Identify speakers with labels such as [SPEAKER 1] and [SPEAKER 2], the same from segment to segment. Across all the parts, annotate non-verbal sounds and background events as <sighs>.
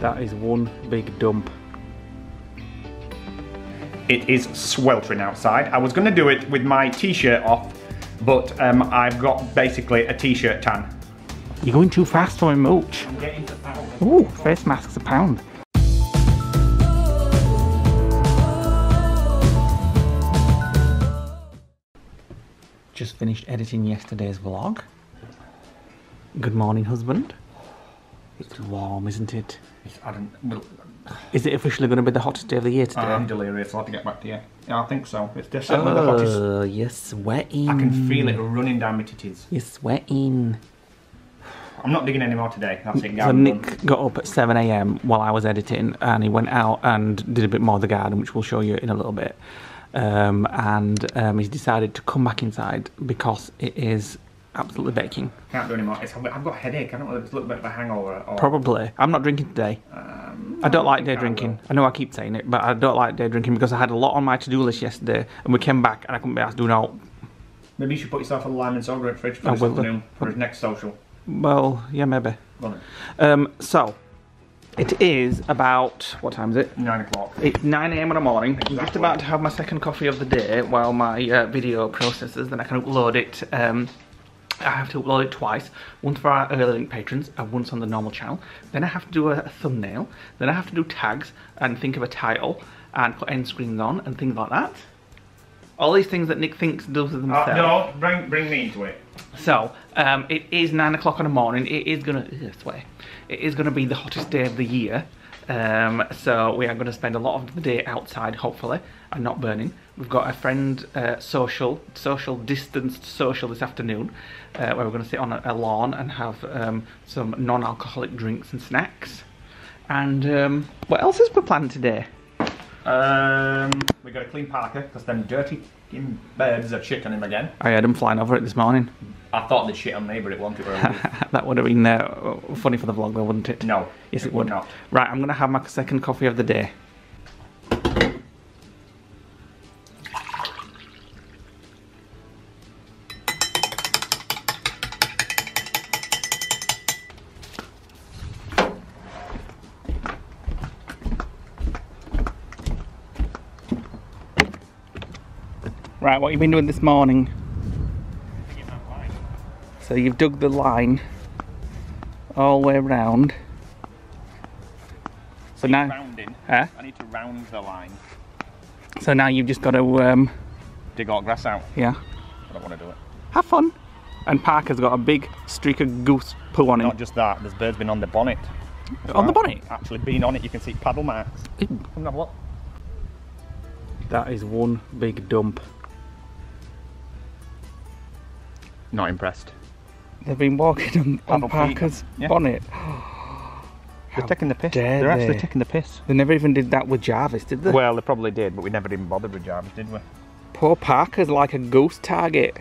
[SPEAKER 1] That is one big dump.
[SPEAKER 2] It is sweltering outside. I was going to do it with my t-shirt off, but um, I've got basically a t-shirt tan.
[SPEAKER 1] You're going too fast for a mooch.
[SPEAKER 2] I'm getting to.
[SPEAKER 1] Ooh, face masks a pound. Just finished editing yesterday's vlog. Good morning, husband. It's warm, isn't it?
[SPEAKER 2] I don't, well,
[SPEAKER 1] Is it officially going to be the hottest day of the year today?
[SPEAKER 2] I'm delirious. I'll have to get back to you. Yeah, I think so. It's definitely the hottest.
[SPEAKER 1] Oh, you're sweating.
[SPEAKER 2] I can feel it running down my titties.
[SPEAKER 1] You're sweating.
[SPEAKER 2] I'm not digging anymore today. That's it.
[SPEAKER 1] So. Nick got up at 7am while I was editing and he went out and did a bit more of the garden, which we'll show you in a little bit. Um, and um, he's decided to come back inside because it is absolutely baking.
[SPEAKER 2] Can't do any more. It's, I've got a headache. I don't know if it's a little bit of a hangover or.
[SPEAKER 1] Probably. I'm not drinking today.
[SPEAKER 2] Um,
[SPEAKER 1] I don't like day
[SPEAKER 2] I
[SPEAKER 1] drinking. I know I keep saying it, but I don't like day drinking because I had a lot on my to-do list yesterday and we came back and I couldn't be asked to do no.
[SPEAKER 2] Maybe you should put yourself a lime and soda in the fridge for
[SPEAKER 1] I
[SPEAKER 2] this
[SPEAKER 1] will.
[SPEAKER 2] afternoon for his next social.
[SPEAKER 1] Well, yeah, maybe. Um, so, it is about, what time is it?
[SPEAKER 2] Nine o'clock.
[SPEAKER 1] It's 9am in the morning. I'm just about to have my second coffee of the day while my uh, video processes, then I can upload it. Um, I have to upload it twice, once for our early link patrons and once on the normal channel. Then I have to do a, a thumbnail, then I have to do tags and think of a title and put end screens on and things like that. All these things that Nick thinks does with himself.
[SPEAKER 2] Uh, no, bring bring me into it.
[SPEAKER 1] So, um, it is nine o'clock in the morning. It is gonna, this way, It is gonna be the hottest day of the year. Um, so we are gonna spend a lot of the day outside, hopefully, and not burning. We've got a friend uh, social, social distanced social this afternoon, uh, where we're gonna sit on a, a lawn and have um, some non-alcoholic drinks and snacks. And um, what else is we planned today?
[SPEAKER 2] Um, we got to clean Parker because them dirty fucking birds have shit on him again.
[SPEAKER 1] I heard him flying over it this morning.
[SPEAKER 2] I thought they'd shit on me, but it won't. It <laughs>
[SPEAKER 1] that would have been uh, funny for the vlog, though, wouldn't it?
[SPEAKER 2] no.
[SPEAKER 1] Yes, it would.
[SPEAKER 2] not.
[SPEAKER 1] Right, I'm gonna have my second coffee of the day. Right, what have you been doing this morning? So you've dug the line all the way around. So now,
[SPEAKER 2] Rounding.
[SPEAKER 1] huh?
[SPEAKER 2] I need to round the line.
[SPEAKER 1] So now you've just got to, um,
[SPEAKER 2] Dig all grass out.
[SPEAKER 1] yeah,
[SPEAKER 2] I don't want to do it.
[SPEAKER 1] have fun. And Parker's got a big streak of goose poo on him.
[SPEAKER 2] Not just that. There's birds been on the bonnet.
[SPEAKER 1] on the bonnet.
[SPEAKER 2] Actually, been on it. You can see paddle marks. Come and have a look.
[SPEAKER 1] That is one big dump.
[SPEAKER 2] Not impressed.
[SPEAKER 1] They've been walking on, on Parker's
[SPEAKER 2] Yeah.
[SPEAKER 1] bonnet. <gasps>
[SPEAKER 2] They're taking the piss. They're actually
[SPEAKER 1] they?
[SPEAKER 2] taking the piss.
[SPEAKER 1] They never even did that with Jarvis, did they?
[SPEAKER 2] Well, they probably did, but we never even bothered with Jarvis, did we?
[SPEAKER 1] Poor Parker's like a goose target.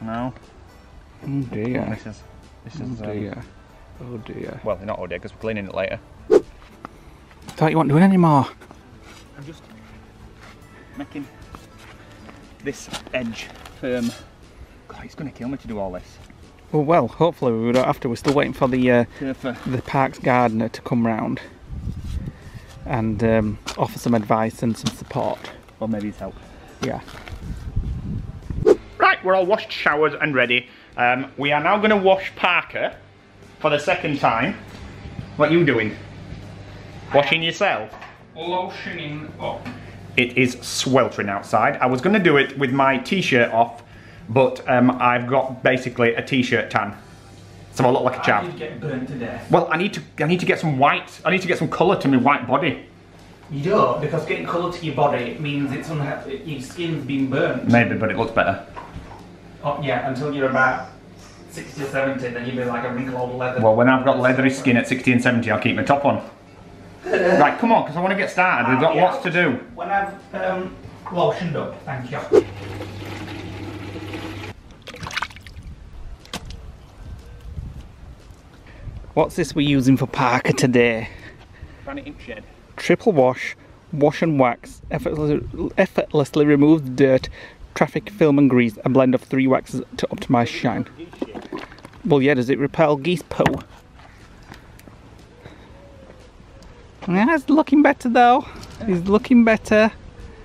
[SPEAKER 2] No.
[SPEAKER 1] Oh dear.
[SPEAKER 2] This is. This
[SPEAKER 1] Oh
[SPEAKER 2] is. Um.
[SPEAKER 1] Oh dear.
[SPEAKER 2] well, they're not all dead because we're cleaning it later.
[SPEAKER 1] Thought you weren't doing any more.
[SPEAKER 2] I'm just making this edge firm. God, it's going to kill me to do all this.
[SPEAKER 1] Well, well, hopefully we don't have to. We're still waiting for the uh, the park's gardener to come round and um, offer some advice and some support.
[SPEAKER 2] Or maybe it's help.
[SPEAKER 1] Yeah.
[SPEAKER 2] Right, we're all washed, showered, and ready. Um, we are now going to wash Parker for the second time. What are you doing? Washing yourself?
[SPEAKER 1] Lotioning up.
[SPEAKER 2] It is sweltering outside. I was going to do it with my t-shirt off, but um, I've got basically a t-shirt tan, so I look like a chap.
[SPEAKER 1] get burnt to death.
[SPEAKER 2] Well, I need to. I need to get some white. I need to get some colour to my white body.
[SPEAKER 1] You don't, because getting colour to your body means it's unha- your skin's been burnt.
[SPEAKER 2] Maybe, but it looks better.
[SPEAKER 1] Oh, yeah, until you're about 60 or 70, then you'll be like a wrinkled old leather.
[SPEAKER 2] Well, when I've got leathery skin at 60 and 70, I'll keep my top on. <laughs> right, come on, because I want to get started. We've got
[SPEAKER 1] Yeah.
[SPEAKER 2] lots to do.
[SPEAKER 1] When I've um, lotioned up, thank you. What's this we're using for Parker today?
[SPEAKER 2] Granite ink shed.
[SPEAKER 1] Triple wash, wash and wax, effortlessly, effortlessly removes dirt, traffic, film and grease, a blend of three waxes to optimize shine. Well, yeah, does it repel geese poo? Yeah, it's looking better though. He's looking better.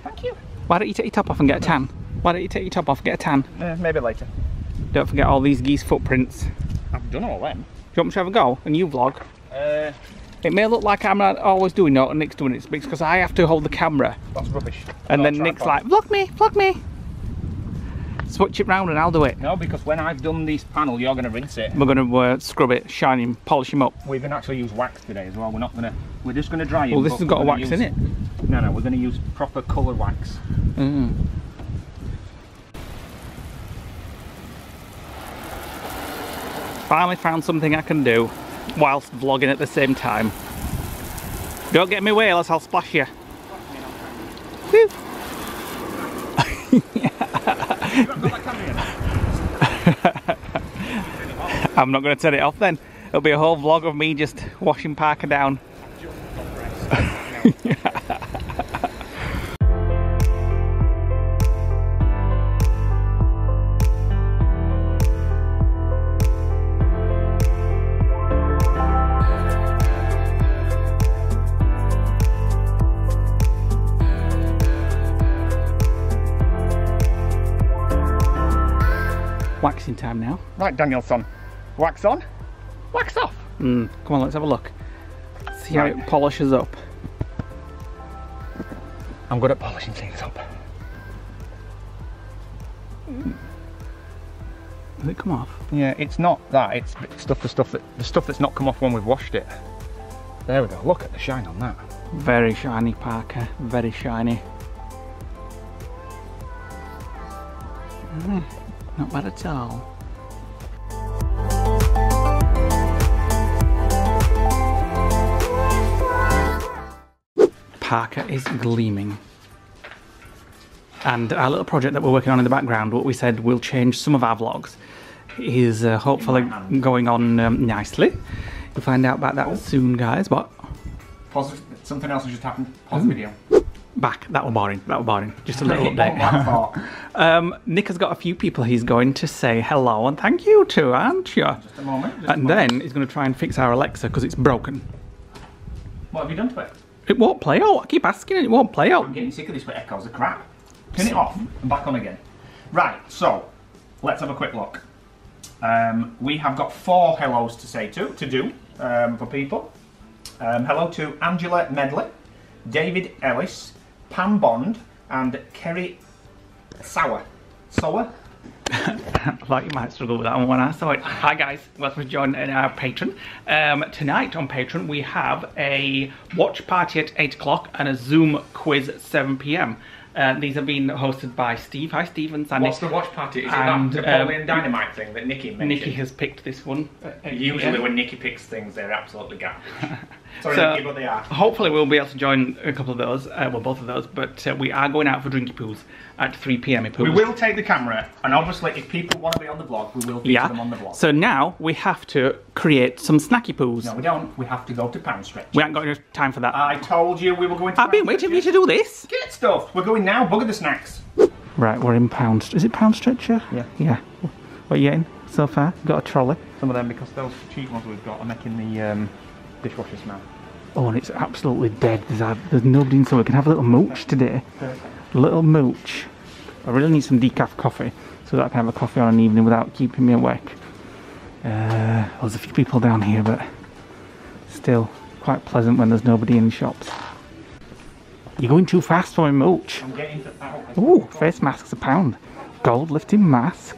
[SPEAKER 2] Thank you.
[SPEAKER 1] Why don't you take your top off and get a tan? Why don't you take your top off and get a tan?
[SPEAKER 2] Uh, maybe later.
[SPEAKER 1] Don't forget all these geese footprints.
[SPEAKER 2] I've done all them.
[SPEAKER 1] You want me to have a go? And you vlog?
[SPEAKER 2] Uh,
[SPEAKER 1] It may look like I'm not always doing it and Nick's doing it. It's because I have to hold the camera.
[SPEAKER 2] that's rubbish.
[SPEAKER 1] And then
[SPEAKER 2] a
[SPEAKER 1] Nick's like, vlog me, vlog me. Switch it round and I'll do it.
[SPEAKER 2] No, because when I've done this panel, you're going to rinse it.
[SPEAKER 1] We're going to uh, scrub it, shine him, polish him up.
[SPEAKER 2] We're going to actually use wax today as well. We're not going to. We're just going to dry it.
[SPEAKER 1] Well, this has got a wax in it.
[SPEAKER 2] No, no, we're going to use proper colour wax.
[SPEAKER 1] Mm. Finally found something I can do whilst vlogging at the same time. Don't get me way, else I'll splash you. <laughs> I'm not going to turn it off then. It'll be a whole vlog of me just washing Parker down. <laughs>
[SPEAKER 2] Right, Daniel-san. Wax on, wax off.
[SPEAKER 1] Mm, come on, let's have a look. See how it polishes up.
[SPEAKER 2] I'm good at polishing things up.
[SPEAKER 1] Does it come off?
[SPEAKER 2] Yeah, it's not that. It's stuff the stuff that the stuff that's not come off when we've washed it. There we go. Look at the shine on that.
[SPEAKER 1] Very shiny, Parker. Very shiny. Mm, not bad at all. Parker is gleaming. And our little project that we're working on in the background, what we said will change some of our vlogs, is uh, hopefully going on um, nicely. You'll find out about that soon, guys. But
[SPEAKER 2] Pause. Something else has just happened. Pause the video.
[SPEAKER 1] back. That was boring. That was boring. Just a little update. <laughs> um, Nick has got a few people he's going to say hello and thank you to, aren't you?
[SPEAKER 2] Just a moment. just a
[SPEAKER 1] And
[SPEAKER 2] moment.
[SPEAKER 1] then he's going to try and fix our Alexa because it's broken.
[SPEAKER 2] what have you done to it?
[SPEAKER 1] It won't play out. I keep asking it. It won't play out.
[SPEAKER 2] I'm getting sick of this with echoes of crap. Turn it off and back on again. Right, so let's have a quick look. Um, we have got four hellos to say to to do um, for people. Um, hello to Angela Medley, David Ellis, Pam Bond, and Kerry Sour. Sour? <laughs>
[SPEAKER 1] I thought you might struggle with that one when I saw it. Hi guys, welcome to join our Patreon. Um, tonight on Patreon we have a watch party at 8 o'clock and a Zoom quiz at 7 pm. Uh, these have been hosted by Steve. Hi Steve and Sandy.
[SPEAKER 2] What's the watch party? Is
[SPEAKER 1] And,
[SPEAKER 2] it that Napoleon
[SPEAKER 1] um,
[SPEAKER 2] Dynamite thing that Nikki mentioned?
[SPEAKER 1] Nikki has picked this one.
[SPEAKER 2] Usually when Nikki picks things, they're absolutely garbage. <laughs> Sorry,
[SPEAKER 1] So-
[SPEAKER 2] Nikki, but they are.
[SPEAKER 1] Hopefully we'll be able to join a couple of those, uh, well both of those, but uh, we are going out for drinky pools at 3pm.
[SPEAKER 2] We will take the camera, and obviously, if people want to be on the vlog, we will feature them on the
[SPEAKER 1] Yeah.
[SPEAKER 2] vlog.
[SPEAKER 1] So now we have to create some snacky pools.
[SPEAKER 2] no, we don't. We have to go to Pound Stretch.
[SPEAKER 1] We haven't got enough time for that.
[SPEAKER 2] I told you we were going to.
[SPEAKER 1] I've been waiting for you to do this.
[SPEAKER 2] Get stuff. We're going now. Bugger the snacks.
[SPEAKER 1] Right, we're in pound. Is it pound stretcher?
[SPEAKER 2] Yeah.
[SPEAKER 1] Yeah. What are you getting so far? Got a trolley.
[SPEAKER 2] Some of them because those cheap ones we've got are making the um, dishwasher smell.
[SPEAKER 1] Oh, and it's absolutely dead. There's, a, there's nobody in, so we can have a little mooch today. A Little mooch. I really need some decaf coffee so that I can have a coffee on an evening without keeping me awake. Uh, there's a few people down here, but still quite pleasant when there's nobody in the shops. You're going too fast for a mooch.
[SPEAKER 2] I'm getting to.
[SPEAKER 1] Ooh, face masks a pound. Gold lifting mask.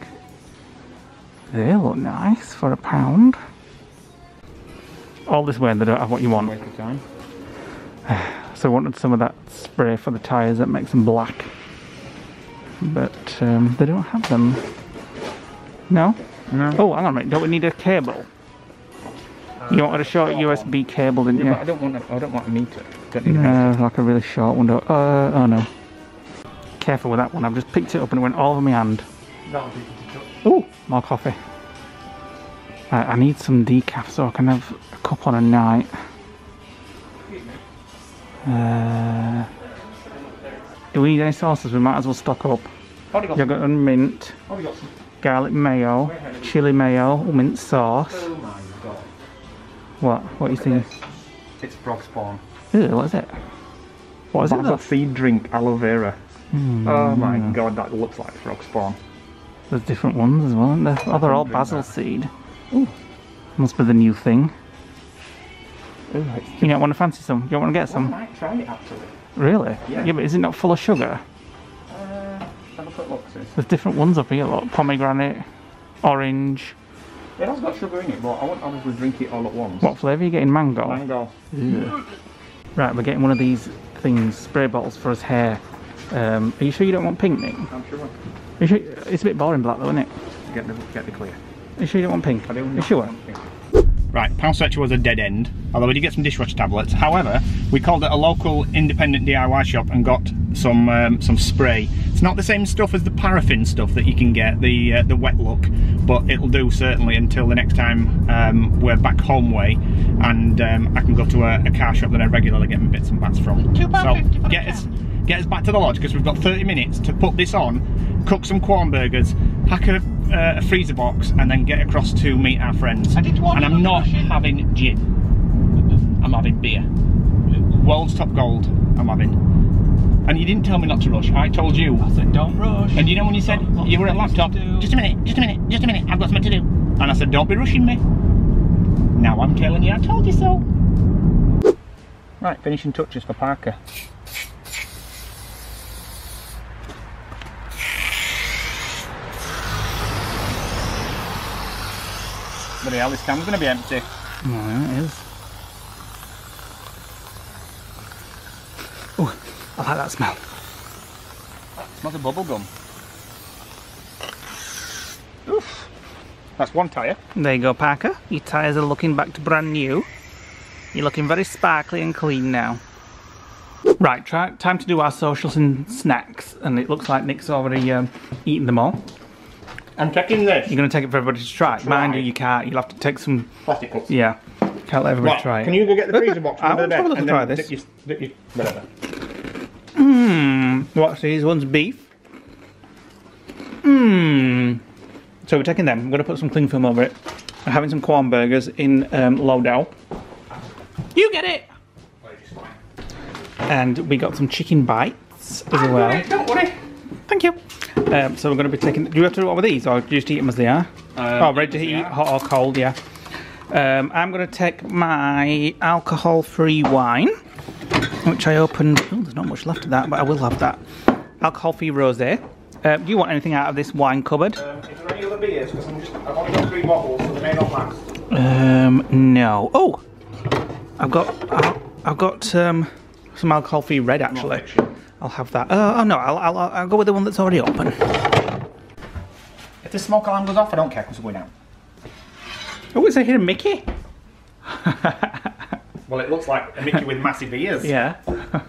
[SPEAKER 1] They look nice for a pound. All this way and they don't have what you want.
[SPEAKER 2] Waste of time. <sighs>
[SPEAKER 1] So I wanted some of that spray for the tyres that makes them black. But um, they don't have them. No?
[SPEAKER 2] No.
[SPEAKER 1] Oh, hang on a minute. Don't we need a cable? You wanted a short USB cable, didn't
[SPEAKER 2] Yeah,
[SPEAKER 1] you?
[SPEAKER 2] but I don't want. A, I don't want a meter. Don't need a
[SPEAKER 1] No,
[SPEAKER 2] meter.
[SPEAKER 1] like a really short one. Uh, oh no. Careful with that one. I've just picked it up and it went all over my hand.
[SPEAKER 2] That'll be easy to-
[SPEAKER 1] Oh, more coffee. Right, I need some decaf so I can have a cup on a night. Uh, do we need any sauces? We might as well stock up.
[SPEAKER 2] Got.
[SPEAKER 1] Yogurt and mint,
[SPEAKER 2] got some.
[SPEAKER 1] garlic mayo, chili mayo, mint sauce.
[SPEAKER 2] Oh my god.
[SPEAKER 1] What? What are you thinking?
[SPEAKER 2] It's frog spawn.
[SPEAKER 1] Ew, what is it? What is it?
[SPEAKER 2] Baba
[SPEAKER 1] though?
[SPEAKER 2] seed drink aloe vera. Oh my god, that looks like frog spawn.
[SPEAKER 1] There's different ones as well, aren't there? Oh, they're all basil
[SPEAKER 2] that.
[SPEAKER 1] seed. Ooh. Must be the new thing.
[SPEAKER 2] Ooh,
[SPEAKER 1] You don't want to fancy some? You don't want to get
[SPEAKER 2] I
[SPEAKER 1] some?
[SPEAKER 2] might try it actually.
[SPEAKER 1] Really?
[SPEAKER 2] Yeah.
[SPEAKER 1] but is it not full of sugar?
[SPEAKER 2] Uh, have a quick look, sis.
[SPEAKER 1] There's different ones up here, look. Pomegranate, orange.
[SPEAKER 2] It has got sugar in it, but I won't obviously drink it all at once.
[SPEAKER 1] What flavour are you getting? Mango?
[SPEAKER 2] Mango. Yeah.
[SPEAKER 1] Right, we're getting one of these things, spray bottles for his hair. Um, are you sure you don't want pink, Nick?
[SPEAKER 2] I'm sure.
[SPEAKER 1] sure? It's a bit boring black though, isn't it?
[SPEAKER 2] Get the get the clear.
[SPEAKER 1] Are you sure you don't want pink?
[SPEAKER 2] I do
[SPEAKER 1] Are you
[SPEAKER 2] not
[SPEAKER 1] sure?
[SPEAKER 2] want pink. Right, Pound Stretcher was a dead end, although we did get some dishwasher tablets. However, we called it a local independent DIY shop and got some um, some spray. It's not the same stuff as the paraffin stuff that you can get, the uh, the wet look, but it'll do certainly until the next time um, we're back home way, and um, I can go to a, a car shop that I regularly get my bits and bats from. So
[SPEAKER 1] £2.50
[SPEAKER 2] get us get us back to the lodge because we've got 30 minutes to put this on, cook some corn burgers, pack a, uh, a freezer box, and then get across to meet our friends.
[SPEAKER 1] I did want
[SPEAKER 2] and I'm not having gin. I'm having beer. World's top gold. I'm having. And you didn't tell me not to rush. I told you.
[SPEAKER 1] I said don't rush.
[SPEAKER 2] And you know when you said
[SPEAKER 1] Got
[SPEAKER 2] you were at laptop, just a minute, just a minute, just a minute, I've got something to do. And I said, don't be rushing me. Now I'm telling you, I told you so. Right, finishing touches for Parker. Bloody hell, this cam's going to be empty.
[SPEAKER 1] Oh, it is. Oh, I like that smell.
[SPEAKER 2] It smells of bubble gum. Oof. That's one tyre.
[SPEAKER 1] There you go, Parker. Your tyres are looking back to brand new. You're looking very sparkly and clean now. Right, time to do our socials and snacks. And it looks like Nick's already um, eaten them all.
[SPEAKER 2] I'm checking this.
[SPEAKER 1] You're going to take it for everybody to try. Mind you, you can't. You'll have to take some.
[SPEAKER 2] Plastic cups.
[SPEAKER 1] Yeah, can't let everybody
[SPEAKER 2] Right,
[SPEAKER 1] try it.
[SPEAKER 2] Can you go get the freezer box
[SPEAKER 1] I
[SPEAKER 2] under the bed
[SPEAKER 1] have a little try this.
[SPEAKER 2] dip your- dip your- whatever.
[SPEAKER 1] Mmm. What's these ones? Beef. Mmm. So we're taking them. I'm going to put some cling film over it. I'm having some corn burgers in um. You get it. And we got some chicken bites as ah, well.
[SPEAKER 2] Don't worry.
[SPEAKER 1] Thank you. Um, so we're going to be taking. Do you have to do it over these, or do you just eat them as they are? oh, ready to eat, hot or cold? Yeah. Um, I'm going to take my alcohol-free wine, which I opened. Oh, there's not much left of that, but I will have that. Alcohol-free rosé. Uh, do you want anything out of this wine cupboard?
[SPEAKER 2] Um, is there any other beers? Because I'm just, I've only got three bottles, so they may not last.
[SPEAKER 1] Um, no. Oh, I've got. I've, I've got um, some alcohol-free red actually. I'll have that. Uh, oh no, I'll, I'll I'll go with the one that's already open.
[SPEAKER 2] If the smoke alarm goes off, I don't care because we're going out.
[SPEAKER 1] Oh, is there here Mickey? <laughs>
[SPEAKER 2] Well, it looks like a Mickey with massive ears.
[SPEAKER 1] Yeah. <laughs>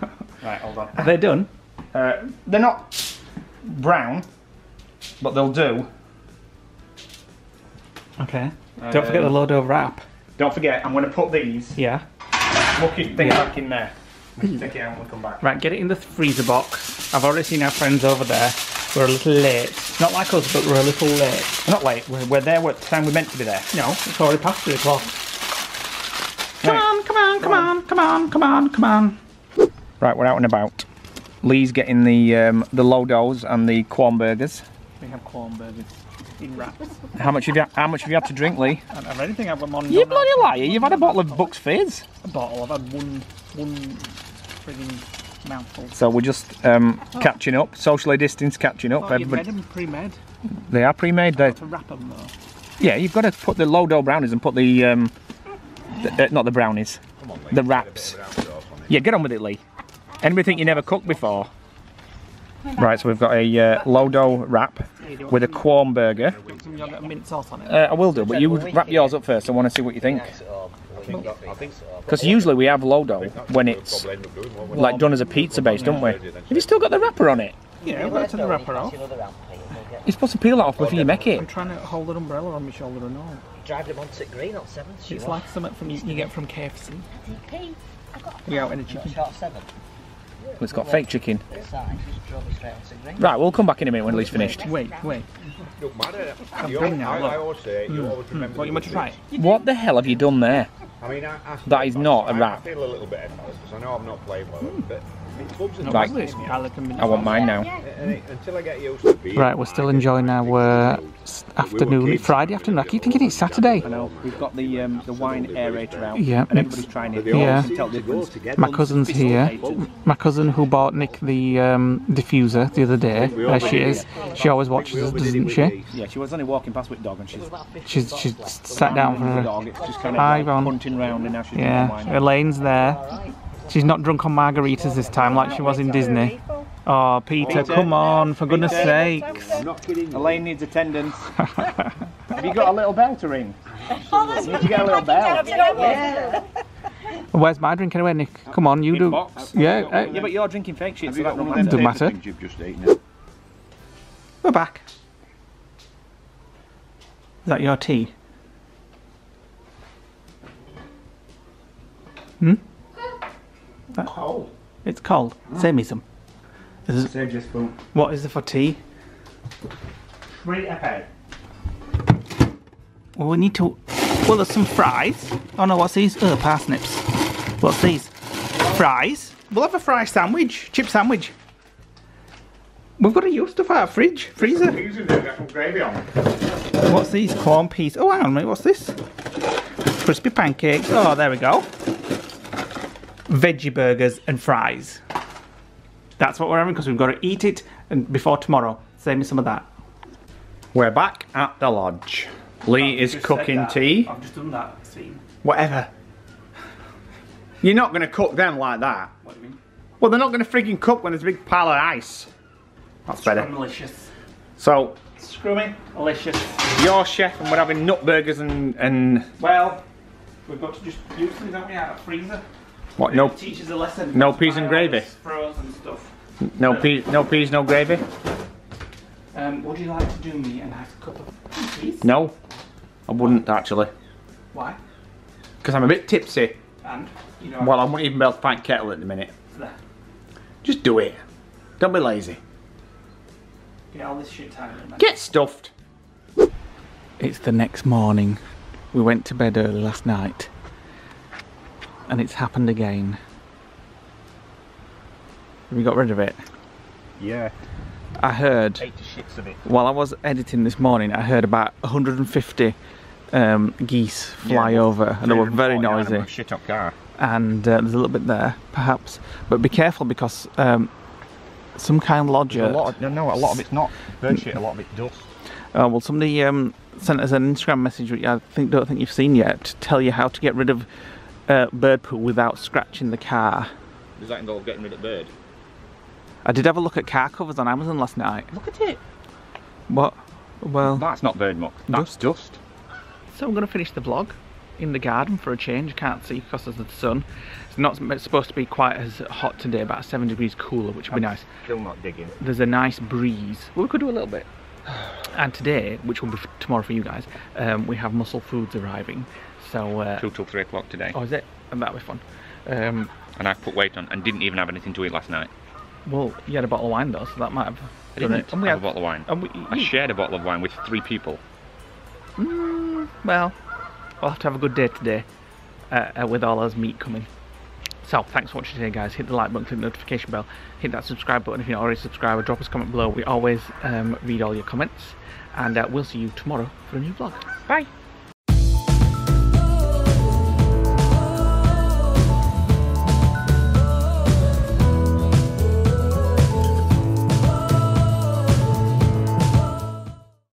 [SPEAKER 2] Right, hold on.
[SPEAKER 1] Are they done?
[SPEAKER 2] Uh, they're not brown, but they'll do.
[SPEAKER 1] Okay. Don't forget the LoDough wrap.
[SPEAKER 2] Don't forget, I'm going to put these
[SPEAKER 1] Yeah.
[SPEAKER 2] lucky thing back in there. Take it out when we come back.
[SPEAKER 1] Right, get it in the freezer box. I've already seen our friends over there. We're a little late. Not like us, but we're a little late.
[SPEAKER 2] We're not late. We're, we're there at the time we're meant to be there.
[SPEAKER 1] No, it's already past three o'clock. Come
[SPEAKER 2] Right.
[SPEAKER 1] on, come on, come on, come on, come on, come on.
[SPEAKER 2] Right, we're out and about. Lee's getting the um, the LoDoughs and the corn burgers.
[SPEAKER 1] We have corn burgers in wraps.
[SPEAKER 2] How much have you How much have you had to drink, Lee?
[SPEAKER 1] I don't have anything. I've got on.
[SPEAKER 2] You bloody liar! You've had a bottle of Bucks Fizz.
[SPEAKER 1] A bottle. I've had one, one frigging mouthful.
[SPEAKER 2] So we're just um, catching up, socially distanced catching up.
[SPEAKER 1] Oh, you made
[SPEAKER 2] Everybody,
[SPEAKER 1] them pre-made.
[SPEAKER 2] they are pre-made. They,
[SPEAKER 1] To wrap them though.
[SPEAKER 2] yeah, you've got to put the LoDough brownies and put the, um, the uh, not the brownies, the wraps. Yeah, get on with it, Lee. Anybody think you never cooked before? Right, so we've got a uh, LoDough wrap with a corn burger.
[SPEAKER 1] Got some yogurt and mint sauce on it.
[SPEAKER 2] Uh, I will do, but you wrap yours up first. I want to see what you think. Because usually we have LoDough when it's like done as a pizza base, don't we? Have you still got the wrapper on it?
[SPEAKER 1] Yeah, I've got the wrapper off.
[SPEAKER 2] You're supposed to peel that off before you make it.
[SPEAKER 1] I'm trying to hold an umbrella on my shoulder and all.
[SPEAKER 3] Drive them on to green on seventh.
[SPEAKER 1] It's like something from you, you get from KFC. We out in a chicken.
[SPEAKER 3] Short.
[SPEAKER 2] It's got fake chicken.
[SPEAKER 3] Sign, just drove me straight onto green.
[SPEAKER 2] Right, we'll come back in a minute when Lee's finished.
[SPEAKER 1] Wait, wait.
[SPEAKER 4] Don't matter.
[SPEAKER 1] I'm
[SPEAKER 4] You
[SPEAKER 1] bringing
[SPEAKER 4] al- I, I
[SPEAKER 1] look.
[SPEAKER 4] always say you mm, always remember. Mm.
[SPEAKER 1] What, you
[SPEAKER 4] the
[SPEAKER 1] want to try it?
[SPEAKER 2] What the hell have you done there?
[SPEAKER 4] I mean, I, I
[SPEAKER 2] That is not a
[SPEAKER 4] I-
[SPEAKER 2] wrap.
[SPEAKER 4] I feel a little bit embarrassed because I know I'm not playing well, mm. but it clubs and
[SPEAKER 2] Right. I want mine now.
[SPEAKER 4] Until I get used to being
[SPEAKER 1] Right, we're still enjoying our uh, afternoon, Friday afternoon. I keep thinking it's Saturday.
[SPEAKER 2] I know. We've got the um, the wine aerator out.
[SPEAKER 1] Yeah.
[SPEAKER 2] And everybody's trying it.
[SPEAKER 1] Yeah.
[SPEAKER 2] You can tell the difference.
[SPEAKER 1] My cousin's here. My cousin who bought Nick the um, diffuser the other day. Uh, she is. She always watches us, doesn't she?
[SPEAKER 2] Yeah, she was only walking past with dog and she's
[SPEAKER 1] She's she's sat down for
[SPEAKER 2] the
[SPEAKER 1] her.
[SPEAKER 2] dog. It's just kind of
[SPEAKER 1] Hi,
[SPEAKER 2] like
[SPEAKER 1] Yvonne.
[SPEAKER 2] hunting round and now she's
[SPEAKER 1] Yeah. Elaine's there. She's not drunk on margaritas this time like she was in Disney. Oh, Peter,
[SPEAKER 2] Peter.
[SPEAKER 1] come on, for goodness sakes.
[SPEAKER 4] I'm not kidding you.
[SPEAKER 2] Elaine needs attendance. <laughs> Have you got a little bell to ring? You need to get a little bell.
[SPEAKER 1] Where's my drink anyway, Nick? Come on, you do.
[SPEAKER 2] box.
[SPEAKER 1] Yeah, uh,
[SPEAKER 2] Yeah, but you're drinking fake shit,
[SPEAKER 4] Have
[SPEAKER 2] so that doesn't
[SPEAKER 4] one of
[SPEAKER 1] Doesn't
[SPEAKER 4] them
[SPEAKER 1] matter.
[SPEAKER 4] you've just eaten?
[SPEAKER 1] we're back. Is that your tea? Hmm?
[SPEAKER 2] Cold.
[SPEAKER 1] It's cold. Save me some. Is it-
[SPEAKER 2] Save your spoon.
[SPEAKER 1] what is it for tea?
[SPEAKER 2] Three epe.
[SPEAKER 1] Well, we need to. Well, there's some fries. Oh no, what's these? Oh, parsnips. What's these? Fries. We'll have a fry sandwich, chip sandwich. We've got to use stuff out of fridge, freezer.
[SPEAKER 4] These are got some gravy on.
[SPEAKER 1] What's these? Corn peas. Oh, hang on a minute. What's this? Crispy pancakes. Oh, there we go. Veggie burgers and fries. That's what we're having because we've got to eat it and before tomorrow. Save me some of that.
[SPEAKER 2] We're back at the lodge. Lee is cooking tea.
[SPEAKER 1] I've just done that scene.
[SPEAKER 2] Whatever. You're not going to cook them like that.
[SPEAKER 1] What do you mean?
[SPEAKER 2] Well, they're not going to freaking cook when there's a big pile of ice. That's better.
[SPEAKER 1] Malicious.
[SPEAKER 2] So,
[SPEAKER 1] Screw me. Malicious.
[SPEAKER 2] you're chef and we're having nut burgers and, and
[SPEAKER 1] Well, we've got to just use things, haven't we, out of freezer?
[SPEAKER 2] What? No,
[SPEAKER 1] Teach us a lesson.
[SPEAKER 2] no peas and gravy?
[SPEAKER 1] Frozen stuff.
[SPEAKER 2] no peas, no peas, no gravy.
[SPEAKER 1] Um, would you like to do me a nice cup of peas?
[SPEAKER 2] No, I wouldn't actually,
[SPEAKER 1] Why?
[SPEAKER 2] because I'm a bit tipsy.
[SPEAKER 1] And you know.
[SPEAKER 2] Well, I won't even be able to find kettle at the minute.
[SPEAKER 1] there.
[SPEAKER 2] Just do it. Don't be lazy.
[SPEAKER 1] Get all this shit tied in.
[SPEAKER 2] Get stuffed.
[SPEAKER 1] It's the next morning. We went to bed early last night. And it's happened again. Have you got rid of it?
[SPEAKER 2] Yeah.
[SPEAKER 1] I heard,
[SPEAKER 2] shits of it.
[SPEAKER 1] while I was editing this morning, I heard about 150 um, geese fly over and they were very noisy.
[SPEAKER 2] Shit up car.
[SPEAKER 1] And uh, there's a little bit there, perhaps. But be careful because um, some kind of lodger.
[SPEAKER 2] A lot of, no, no, a lot of it's not bird shit. A lot of it's dust.
[SPEAKER 1] Oh, well, somebody um, sent us an Instagram message, which I think don't think you've seen yet, to tell you how to get rid of uh, bird poo without scratching the car.
[SPEAKER 2] Does that involve getting rid of bird?
[SPEAKER 1] I did have a look at car covers on Amazon last night.
[SPEAKER 2] Look at it.
[SPEAKER 1] What? Well,
[SPEAKER 2] That's not bird muck. That's dust.
[SPEAKER 1] so I'm going to finish the vlog in the garden for a change. I can't see because of the sun. It's not it's supposed to be quite as hot today, about seven degrees cooler, which would be nice.
[SPEAKER 2] Still not digging.
[SPEAKER 1] There's a nice breeze. Well, we could do a little bit. And today, which will be tomorrow for you guys, um, we have Muscle Foods arriving. So, uh,
[SPEAKER 5] Two till three o'clock today,
[SPEAKER 1] oh, is it? And that'll be fun. Um,
[SPEAKER 5] and I put weight on and didn't even have anything to eat last night.
[SPEAKER 1] well, you had a bottle of wine though, so that might have.
[SPEAKER 5] I didn't
[SPEAKER 1] it. And we
[SPEAKER 5] have a bottle of wine.
[SPEAKER 1] and we,
[SPEAKER 5] I shared a bottle of wine with three people.
[SPEAKER 1] well, we'll have to have a good day today uh, uh, with all those meat coming. So, thanks for watching today, guys. Hit the like button, click the notification bell, hit that subscribe button if you're not already subscribed, drop us a comment below. We always um, read all your comments, and uh, we'll see you tomorrow for a new vlog. Bye!